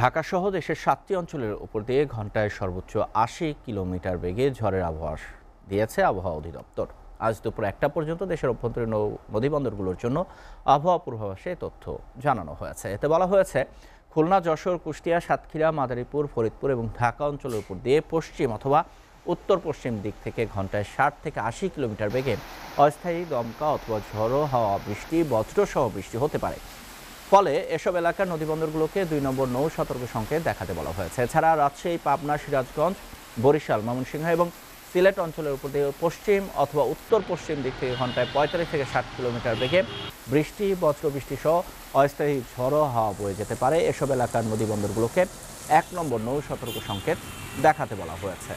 ঢাকা সহ দেশের সাতটি অঞ্চলের উপর দিয়ে ঘন্টায় সর্বোচ্চ আশি কিলোমিটার বেগে ঝড়ের আবহাওয়া দিয়েছে আবহাওয়া অধিদপ্তর। আজ দুপুর একটা পর্যন্ত দেশের অভ্যন্তরীণ নদীবন্দরগুলোর জন্য আবহাওয়া পূর্বাভাসে তথ্য জানানো হয়েছে। এতে বলা হয়েছে, খুলনা, যশোর, কুষ্টিয়া, সাতক্ষীরা, মাদারীপুর, ফরিদপুর এবং ঢাকা অঞ্চলের উপর দিয়ে পশ্চিম অথবা উত্তর পশ্চিম দিক থেকে ঘন্টায় ষাট থেকে আশি কিলোমিটার বেগে অস্থায়ী দমকা অথবা ঝড়ো হাওয়া বৃষ্টি, বজ্রসহ বৃষ্টি হতে পারে। ফলে এসব এলাকার নদীবন্দরগুলোকে দুই নম্বর নৌ সতর্ক সংকেত দেখাতে বলা হয়েছে। এছাড়া রাজশাহী, পাবনা, সিরাজগঞ্জ, বরিশাল, ময়মনসিংহ এবং সিলেট অঞ্চলের উপর দিয়ে পশ্চিম অথবা উত্তর পশ্চিম দিক থেকে ঘন্টায় পঁয়তাল্লিশ থেকে ষাট কিলোমিটার বেগে বৃষ্টি, বজ্রবৃষ্টি সহ অস্থায়ী ঝড়ো হাওয়া বয়ে যেতে পারে। এসব এলাকার নদীবন্দরগুলোকে এক নম্বর নৌ সতর্ক সংকেত দেখাতে বলা হয়েছে।